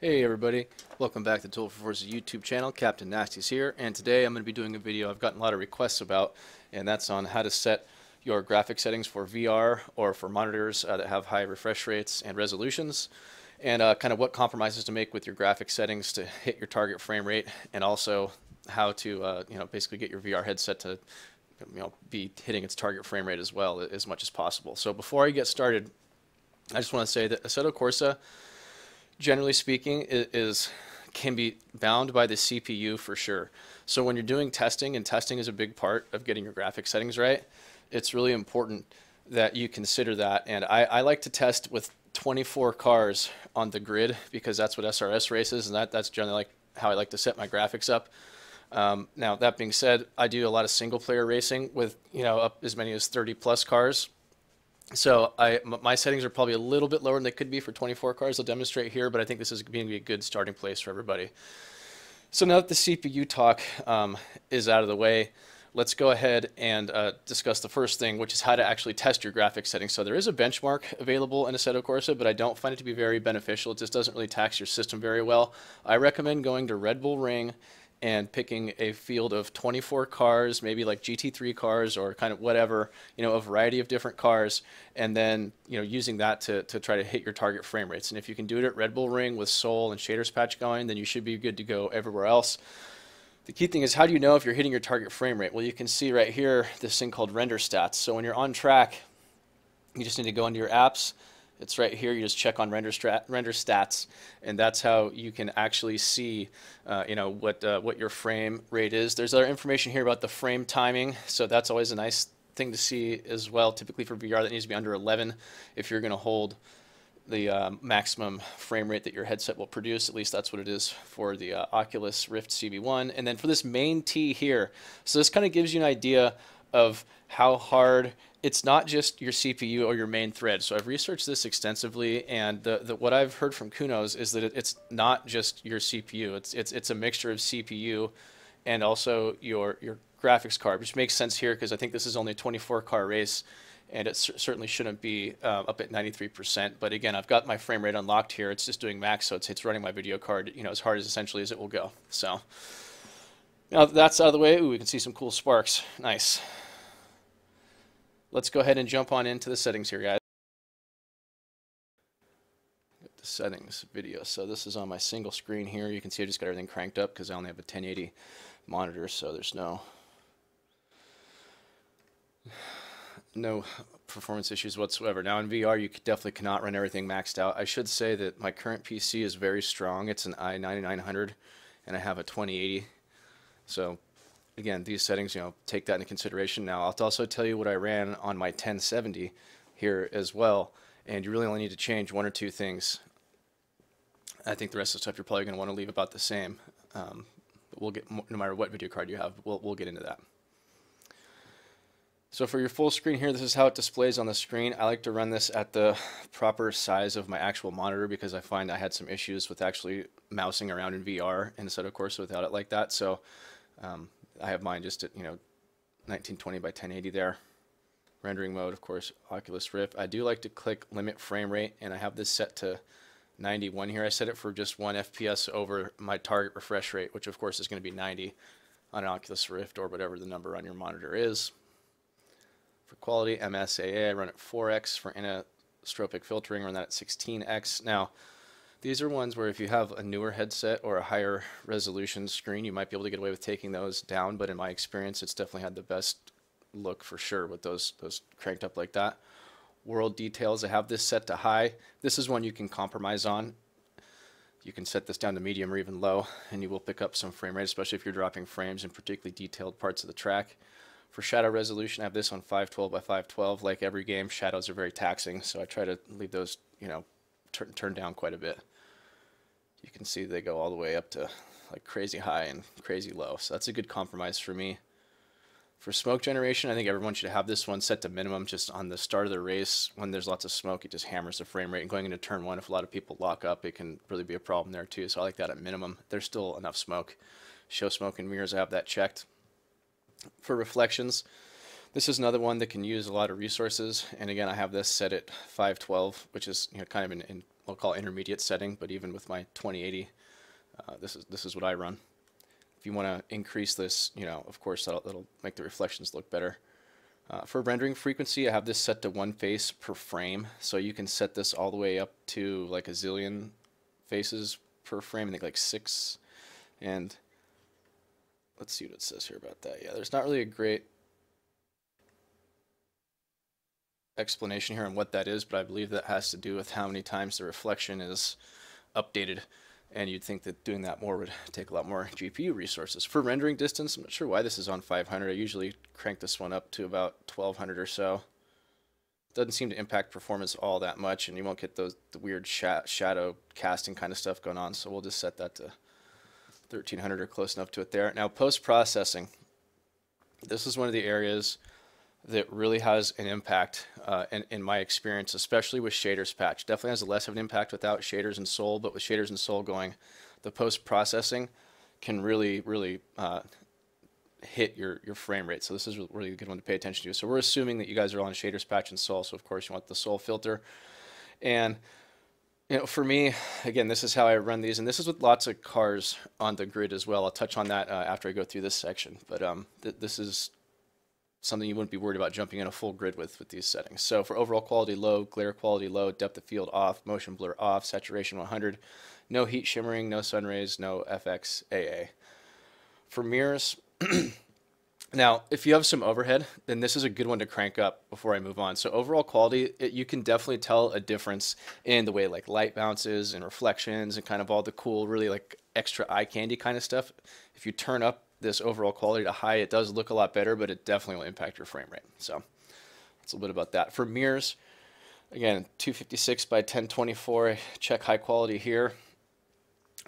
Hey everybody, welcome back to 2Old4Forza's YouTube channel. Captain Nasty's here, and today I'm going to be doing a video I've gotten a lot of requests about, and that's on how to set your graphic settings for VR or for monitors uh, that have high refresh rates and resolutions, and uh, kind of what compromises to make with your graphic settings to hit your target frame rate, and also how to uh, you know basically get your VR headset to you know be hitting its target frame rate as well as much as possible. So before I get started, I just want to say that Assetto Corsa generally speaking, is can be bound by the CPU for sure. So when you're doing testing, and testing is a big part of getting your graphic settings right, it's really important that you consider that. And I, I like to test with 24 cars on the grid because that's what SRS races, and that, that's generally like how I like to set my graphics up. Um, now that being said, I do a lot of single player racing with you know up as many as 30 plus cars so I, my settings are probably a little bit lower than they could be for 24 cars. I'll demonstrate here, but I think this is going to be a good starting place for everybody. So now that the CPU talk um, is out of the way, let's go ahead and uh, discuss the first thing, which is how to actually test your graphics settings. So there is a benchmark available in Assetto Corsa, but I don't find it to be very beneficial. It just doesn't really tax your system very well. I recommend going to Red Bull Ring and picking a field of 24 cars, maybe like GT3 cars or kind of whatever, you know, a variety of different cars, and then, you know, using that to, to try to hit your target frame rates. And if you can do it at Red Bull Ring with Sol and Shaders Patch going, then you should be good to go everywhere else. The key thing is how do you know if you're hitting your target frame rate? Well, you can see right here this thing called render stats. So when you're on track, you just need to go into your apps, it's right here. You just check on render, strat, render stats, and that's how you can actually see, uh, you know, what uh, what your frame rate is. There's other information here about the frame timing, so that's always a nice thing to see as well. Typically for VR, that needs to be under 11 if you're going to hold the uh, maximum frame rate that your headset will produce. At least that's what it is for the uh, Oculus Rift CV1. And then for this main T here, so this kind of gives you an idea of how hard it's not just your CPU or your main thread. So I've researched this extensively, and the, the what I've heard from Kunos is that it, it's not just your CPU. It's it's it's a mixture of CPU and also your your graphics card, which makes sense here because I think this is only a 24 car race, and it certainly shouldn't be uh, up at 93%. But again, I've got my frame rate unlocked here. It's just doing max, so it's it's running my video card, you know, as hard as essentially as it will go. So now that that's out of the way, ooh, we can see some cool sparks. Nice let's go ahead and jump on into the settings here, guys. The settings video. So this is on my single screen here. You can see I just got everything cranked up because I only have a 1080 monitor, so there's no no performance issues whatsoever. Now in VR, you definitely cannot run everything maxed out. I should say that my current PC is very strong. It's an i9900, and I have a 2080. So again, these settings, you know, take that into consideration. Now, I'll also tell you what I ran on my 1070 here as well, and you really only need to change one or two things. I think the rest of the stuff you're probably going to want to leave about the same. Um, but we'll get, no matter what video card you have, we'll, we'll get into that. So for your full screen here, this is how it displays on the screen. I like to run this at the proper size of my actual monitor because I find I had some issues with actually mousing around in VR instead of course without it like that. So um, I have mine just at, you know, 1920 by 1080 there. Rendering mode, of course, Oculus Rift. I do like to click limit frame rate, and I have this set to 91 here. I set it for just one FPS over my target refresh rate, which of course is going to be 90 on an Oculus Rift or whatever the number on your monitor is. For quality, MSAA, I run at 4x for anisotropic filtering, run that at 16x. Now, these are ones where if you have a newer headset or a higher resolution screen, you might be able to get away with taking those down. But in my experience, it's definitely had the best look for sure with those those cranked up like that. World details, I have this set to high. This is one you can compromise on. You can set this down to medium or even low, and you will pick up some frame rate, especially if you're dropping frames in particularly detailed parts of the track. For shadow resolution, I have this on 512 by 512. Like every game, shadows are very taxing, so I try to leave those, you know, turn, turn down quite a bit. You can see they go all the way up to like crazy high and crazy low. So that's a good compromise for me. For smoke generation, I think everyone should have this one set to minimum just on the start of the race. When there's lots of smoke, it just hammers the frame rate. And going into turn one, if a lot of people lock up, it can really be a problem there too. So I like that at minimum. There's still enough smoke. Show smoke and mirrors, I have that checked. For reflections, this is another one that can use a lot of resources. And again, I have this set at 512, which is you know, kind of an, in I'll call intermediate setting, but even with my 2080, uh, this is this is what I run. If you want to increase this, you know, of course that'll, that'll make the reflections look better. Uh, for rendering frequency, I have this set to one face per frame, so you can set this all the way up to like a zillion faces per frame, I think like six, and let's see what it says here about that. Yeah, there's not really a great explanation here on what that is, but I believe that has to do with how many times the reflection is updated. And you'd think that doing that more would take a lot more GPU resources. For rendering distance, I'm not sure why this is on 500. I usually crank this one up to about 1200 or so. Doesn't seem to impact performance all that much, and you won't get those the weird sh shadow casting kind of stuff going on. So we'll just set that to 1300 or close enough to it there. Now post-processing. This is one of the areas that really has an impact uh, in, in my experience, especially with shaders patch. Definitely has less of an impact without shaders and Sol, but with shaders and Sol going, the post processing can really, really uh, hit your, your frame rate. So this is really a really good one to pay attention to. So we're assuming that you guys are on shaders patch and Sol. So of course you want the Sol filter. And you know, for me, again, this is how I run these, and this is with lots of cars on the grid as well. I'll touch on that uh, after I go through this section. But um, th this is something you wouldn't be worried about jumping in a full grid with with these settings. So for overall quality low, glare quality low, depth of field off, motion blur off, saturation 100, no heat shimmering, no sun rays, no FX AA. For mirrors, now if you have some overhead, then this is a good one to crank up before I move on. So overall quality, it, you can definitely tell a difference in the way like light bounces and reflections and kind of all the cool, really like extra eye candy kind of stuff. If you turn up this overall quality to high, it does look a lot better, but it definitely will impact your frame rate. So that's a little bit about that. For mirrors, again, 256 by 1024, check high quality here.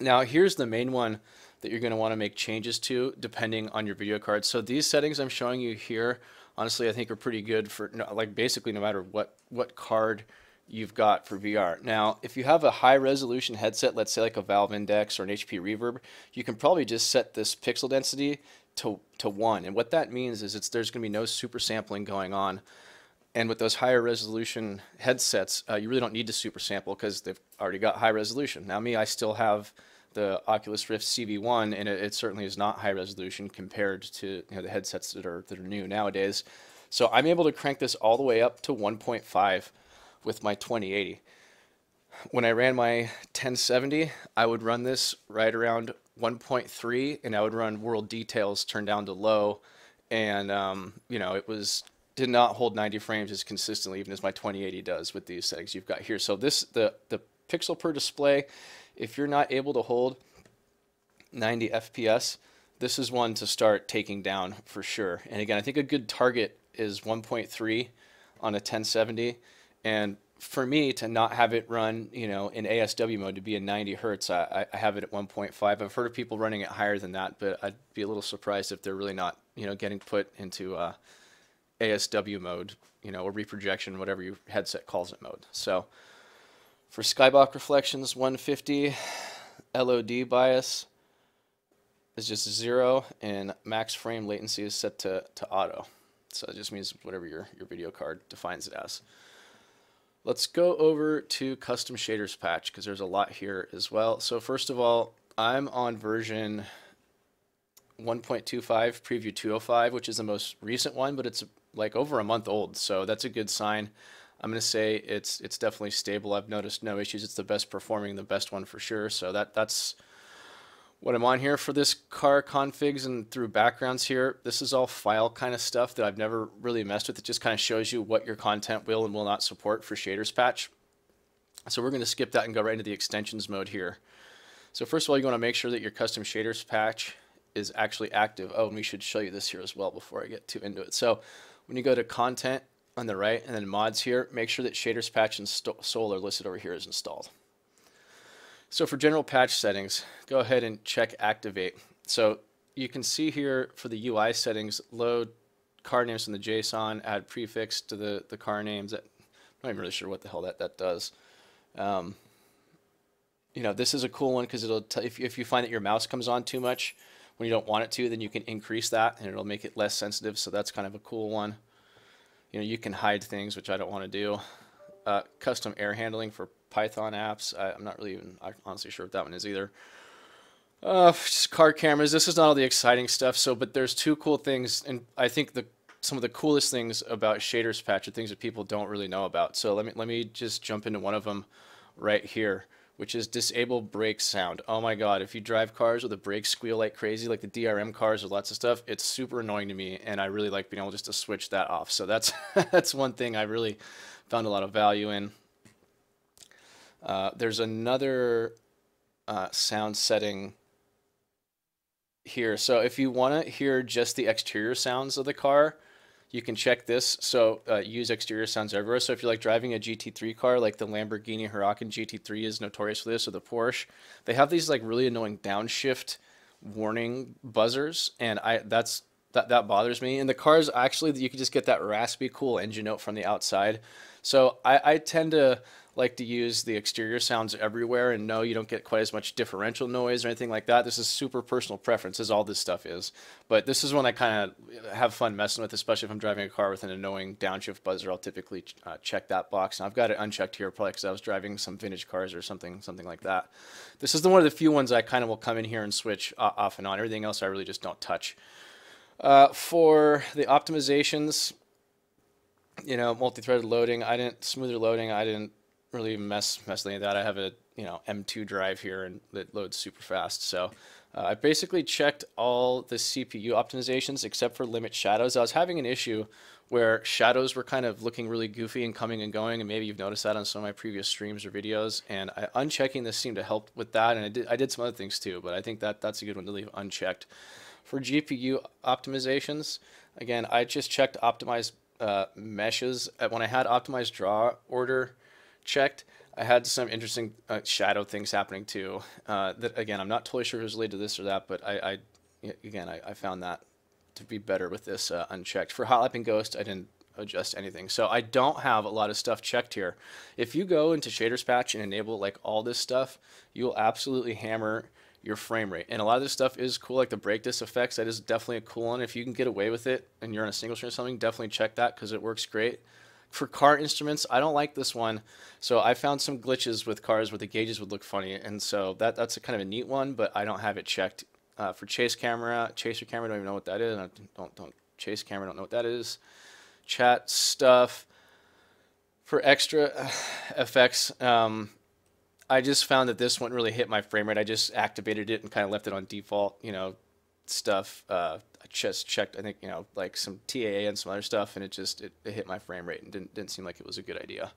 Now here's the main one that you're going to want to make changes to depending on your video card. So these settings I'm showing you here, honestly, I think are pretty good for like basically no matter what, what card you've got for VR. Now, if you have a high resolution headset, let's say like a Valve Index or an HP Reverb, you can probably just set this pixel density to, to one. And what that means is it's, there's going to be no super sampling going on. And with those higher resolution headsets, uh, you really don't need to super sample because they've already got high resolution. Now me, I still have the Oculus Rift CV1 and it, it certainly is not high resolution compared to you know, the headsets that are, that are new nowadays. So I'm able to crank this all the way up to 1.5 with my 2080. When I ran my 1070, I would run this right around 1.3 and I would run world details turned down to low. And, um, you know, it was did not hold 90 frames as consistently even as my 2080 does with these settings you've got here. So this, the, the pixel per display, if you're not able to hold 90 FPS, this is one to start taking down for sure. And again, I think a good target is 1.3 on a 1070 and for me to not have it run, you know, in ASW mode to be in 90 hertz, I, I have it at 1.5. I've heard of people running it higher than that, but I'd be a little surprised if they're really not, you know, getting put into uh, ASW mode, you know, or reprojection, whatever your headset calls it mode. So for skybox reflections, 150 LOD bias is just zero, and max frame latency is set to, to auto. So it just means whatever your, your video card defines it as. Let's go over to custom shaders patch because there's a lot here as well. So first of all, I'm on version 1.25 preview 205, which is the most recent one, but it's like over a month old. So that's a good sign. I'm going to say it's it's definitely stable. I've noticed no issues. It's the best performing, the best one for sure. So that that's what I'm on here for this car configs and through backgrounds here, this is all file kind of stuff that I've never really messed with. It just kind of shows you what your content will and will not support for shaders patch. So we're going to skip that and go right into the extensions mode here. So first of all, you want to make sure that your custom shaders patch is actually active. Oh, and we should show you this here as well before I get too into it. So when you go to content on the right and then mods here, make sure that shaders patch and Sol are listed over here as installed. So for general patch settings, go ahead and check activate. So you can see here for the UI settings, load car names from the JSON, add prefix to the, the car names. I'm not even really sure what the hell that, that does. Um, you know, this is a cool one because it'll tell if, if you find that your mouse comes on too much when you don't want it to, then you can increase that and it'll make it less sensitive. So that's kind of a cool one. You know, you can hide things, which I don't want to do. Uh, custom air handling for Python apps. I, am not really even honestly sure what that one is either. Uh, just car cameras. This is not all the exciting stuff. So, but there's two cool things, and I think the some of the coolest things about Shaders Patch are things that people don't really know about. So let me let me just jump into one of them right here, which is disable brake sound. Oh my god, if you drive cars with the brakes squeal like crazy, like the DRM cars or lots of stuff, it's super annoying to me, and I really like being able just to switch that off. So that's that's one thing I really found a lot of value in. Uh, there's another uh, sound setting here. So if you want to hear just the exterior sounds of the car, you can check this. So uh, use exterior sounds everywhere. So if you're like driving a GT3 car, like the Lamborghini Huracan GT3 is notorious for this, or the Porsche, they have these like really annoying downshift warning buzzers, and I that's that that bothers me. And the cars, actually, you can just get that raspy, cool engine note from the outside. So I, I tend to like to use the exterior sounds everywhere and no you don't get quite as much differential noise or anything like that. This is super personal preference as all this stuff is. But this is one i kind of have fun messing with especially if i'm driving a car with an annoying downshift buzzer i'll typically uh, check that box. And i've got it unchecked here probably because i was driving some vintage cars or something something like that. This is the one of the few ones i kind of will come in here and switch uh, off and on. Everything else i really just don't touch. Uh, for the optimizations you know multi-threaded loading i didn't smoother loading i didn't really mess mess with that. I have a you know M2 drive here and it loads super fast. So uh, I basically checked all the CPU optimizations except for limit shadows. I was having an issue where shadows were kind of looking really goofy and coming and going, and maybe you've noticed that on some of my previous streams or videos. And I, unchecking this seemed to help with that, and I did I did some other things too, but I think that that's a good one to leave unchecked. For GPU optimizations, again, I just checked optimize uh, meshes. Uh, when I had optimized draw order checked, I had some interesting uh, shadow things happening too. Uh, that again, I'm not totally sure was related to this or that, but I, I again, I, I, found that to be better with this uh, unchecked. For Hot Lapping Ghost, I didn't adjust anything. So I don't have a lot of stuff checked here. If you go into Shaders Patch and enable like all this stuff, you'll absolutely hammer your frame rate. And a lot of this stuff is cool, like the brake disc effects. That is definitely a cool one. If you can get away with it and you're on a single string or something, definitely check that because it works great. For car instruments, I don't like this one. So I found some glitches with cars where the gauges would look funny. And so that that's a kind of a neat one, but I don't have it checked. Uh, for chase camera, chaser camera, don't even know what that is. I don't, don't chase camera, don't know what that is. Chat stuff. For extra effects, um, I just found that this one really hit my frame rate. I just activated it and kind of left it on default, you know, stuff. Uh, I just checked, I think, you know, like some TAA and some other stuff, and it just it, it hit my frame rate and didn't didn't seem like it was a good idea.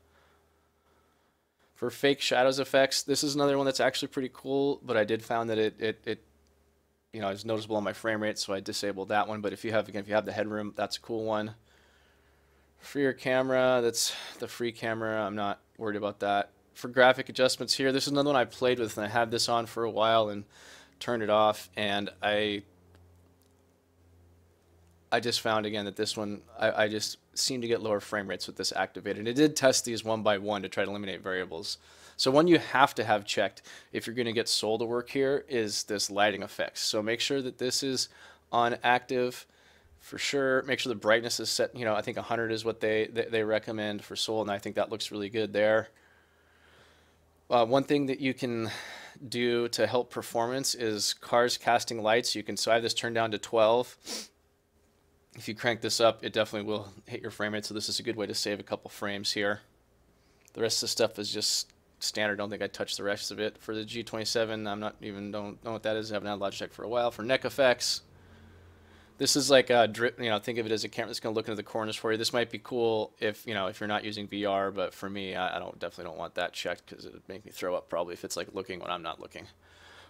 For fake shadows effects, this is another one that's actually pretty cool, but I did found that it it, it you know is noticeable on my frame rate, so I disabled that one. But if you have again, if you have the headroom, that's a cool one. For your camera, that's the free camera. I'm not worried about that. For graphic adjustments here, this is another one I played with, and I had this on for a while and turned it off, and I I just found again that this one, I, I just seem to get lower frame rates with this activated. And It did test these one by one to try to eliminate variables. So one you have to have checked if you're going to get SOL to work here is this lighting effects. So make sure that this is on active for sure. Make sure the brightness is set, you know, I think 100 is what they, they, they recommend for SOL, and I think that looks really good there. Uh, one thing that you can do to help performance is cars casting lights. You can, so I have this turned down to 12 if you crank this up, it definitely will hit your frame rate. So this is a good way to save a couple frames here. The rest of the stuff is just standard. Don't think I touched the rest of it. For the G27, I'm not even don't know what that is. I haven't had Logitech for a while. For neck effects, this is like a drip. You know, think of it as a camera that's going to look into the corners for you. This might be cool if you know if you're not using VR, but for me, I, I don't definitely don't want that checked because it would make me throw up probably if it's like looking when I'm not looking.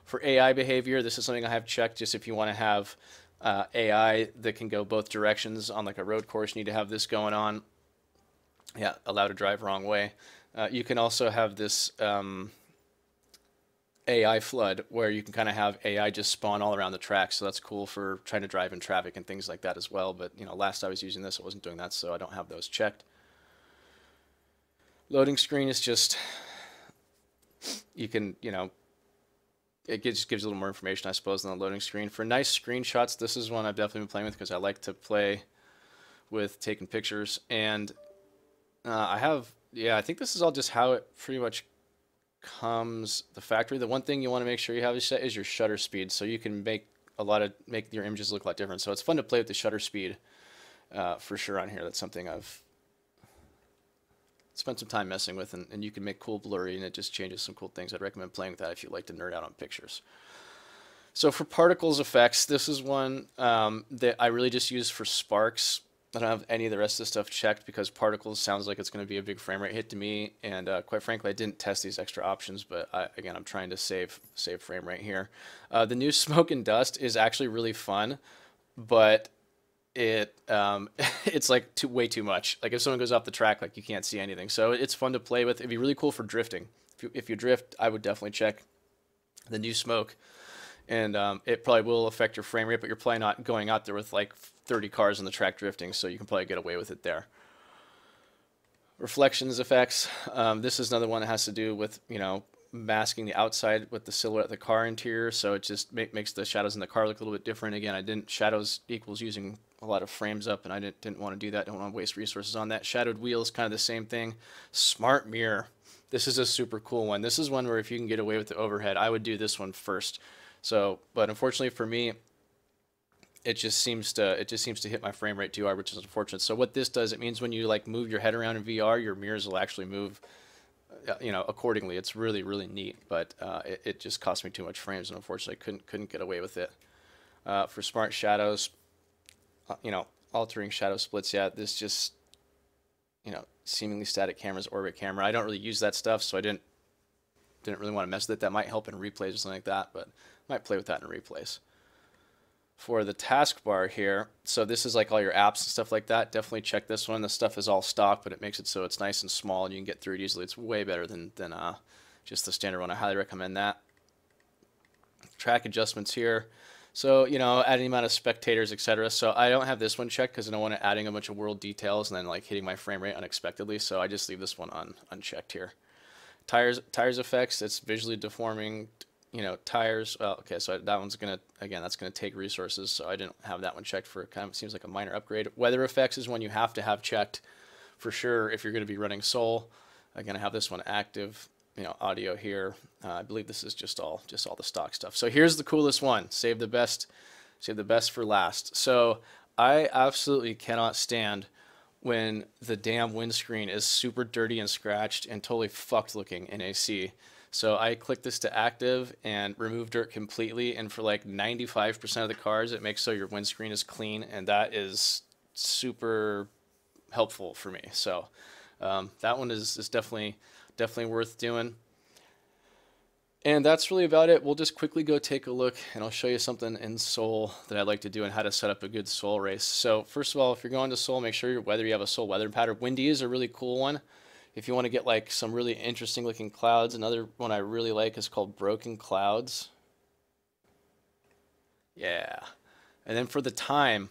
For AI behavior, this is something I have checked just if you want to have uh, AI that can go both directions on like a road course. You need to have this going on. Yeah, allow to drive wrong way. Uh, you can also have this um, AI flood where you can kind of have AI just spawn all around the track. So that's cool for trying to drive in traffic and things like that as well. But you know, last I was using this, I wasn't doing that, so I don't have those checked. Loading screen is just you can you know it just gives a little more information, I suppose, on the loading screen. For nice screenshots, this is one I've definitely been playing with because I like to play with taking pictures. And uh, I have, yeah, I think this is all just how it pretty much comes the factory. The one thing you want to make sure you have set is your shutter speed, so you can make a lot of make your images look a lot different. So it's fun to play with the shutter speed uh, for sure on here. That's something I've spent some time messing with, and, and you can make cool blurry, and it just changes some cool things. I'd recommend playing with that if you like to nerd out on pictures. So for particles effects, this is one um, that I really just use for sparks. I don't have any of the rest of the stuff checked because particles sounds like it's going to be a big frame rate hit to me. And uh, quite frankly, I didn't test these extra options, but I, again, I'm trying to save save frame rate here. Uh, the new smoke and dust is actually really fun, but it um, it's like too, way too much. Like if someone goes off the track, like you can't see anything. So it's fun to play with. It'd be really cool for drifting. If you, if you drift, I would definitely check the new smoke and um, it probably will affect your frame rate, but you're probably not going out there with like 30 cars on the track drifting, so you can probably get away with it there. Reflections effects. Um, this is another one that has to do with, you know, masking the outside with the silhouette of the car interior, so it just make, makes the shadows in the car look a little bit different. Again, I didn't, shadows equals using a lot of frames up, and I didn't, didn't want to do that, don't want to waste resources on that. Shadowed wheels, kind of the same thing. Smart mirror. This is a super cool one. This is one where if you can get away with the overhead, I would do this one first. So, but unfortunately for me, it just seems to it just seems to hit my frame rate too hard, which is unfortunate. So what this does, it means when you like move your head around in VR, your mirrors will actually move, uh, you know, accordingly. It's really really neat, but uh, it, it, just cost me too much frames, and unfortunately couldn't couldn't get away with it. Uh, for smart shadows, uh, you know, altering shadow splits. Yeah, this just, you know, seemingly static cameras, orbit camera. I don't really use that stuff, so I didn't didn't really want to mess with it. That might help in replays or something like that, but might play with that in replays. For the taskbar here, so this is like all your apps and stuff like that. Definitely check this one. The stuff is all stock, but it makes it so it's nice and small and you can get through it easily. It's way better than, than uh, just the standard one. I highly recommend that. Track adjustments here. So, you know, adding amount of spectators, etc. So I don't have this one checked because I don't want to adding a bunch of world details and then like hitting my frame rate unexpectedly. So I just leave this one on unchecked here. Tires, tires effects, it's visually deforming you know, tires. Well, okay, so that one's gonna again, that's gonna take resources. So I didn't have that one checked for kind of seems like a minor upgrade. Weather effects is one you have to have checked for sure if you're gonna be running Sol. I'm gonna have this one active. You know, audio here. Uh, I believe this is just all just all the stock stuff. So here's the coolest one. Save the best. Save the best for last. So I absolutely cannot stand when the damn windscreen is super dirty and scratched and totally fucked looking in AC. So I click this to active and remove dirt completely. And for like 95% of the cars, it makes so your windscreen is clean. And that is super helpful for me. So um, that one is, is definitely, definitely worth doing. And that's really about it. We'll just quickly go take a look and I'll show you something in Sol that I'd like to do and how to set up a good Sol race. So first of all, if you're going to Sol, make sure whether you have a Sol weather pattern. Windy is a really cool one if you want to get like some really interesting looking clouds, another one I really like is called Broken Clouds. Yeah. And then for the time,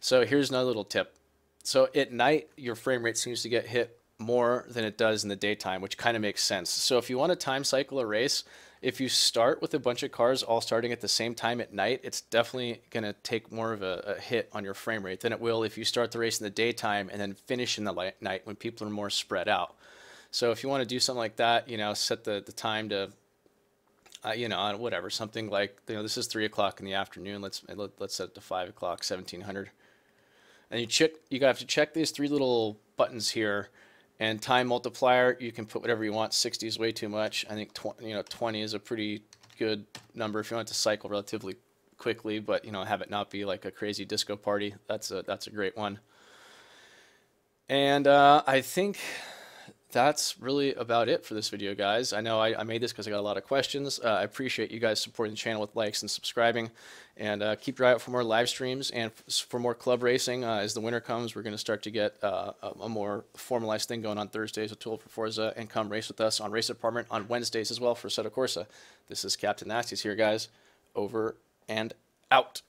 so here's another little tip. So at night, your frame rate seems to get hit more than it does in the daytime, which kind of makes sense. So if you want to time cycle a race, if you start with a bunch of cars all starting at the same time at night, it's definitely going to take more of a, a, hit on your frame rate than it will if you start the race in the daytime and then finish in the light, night when people are more spread out. So if you want to do something like that, you know, set the, the time to, uh, you know, whatever, something like, you know, this is three o'clock in the afternoon. Let's, let, let's set it to five o'clock, 1700. And you check, you have to check these three little buttons here and time multiplier, you can put whatever you want. 60 is way too much. I think you know 20 is a pretty good number if you want to cycle relatively quickly, but you know have it not be like a crazy disco party. That's a that's a great one. And uh, I think that's really about it for this video, guys. I know I, I made this because I got a lot of questions. Uh, I appreciate you guys supporting the channel with likes and subscribing. And uh, keep your eye out for more live streams and for more club racing. Uh, as the winter comes, we're going to start to get uh, a, more formalized thing going on Thursdays with 2Old4Forza and come race with us on Race Department on Wednesdays as well for Assetto Corsa. This is Captain Nasty's here, guys. Over and out.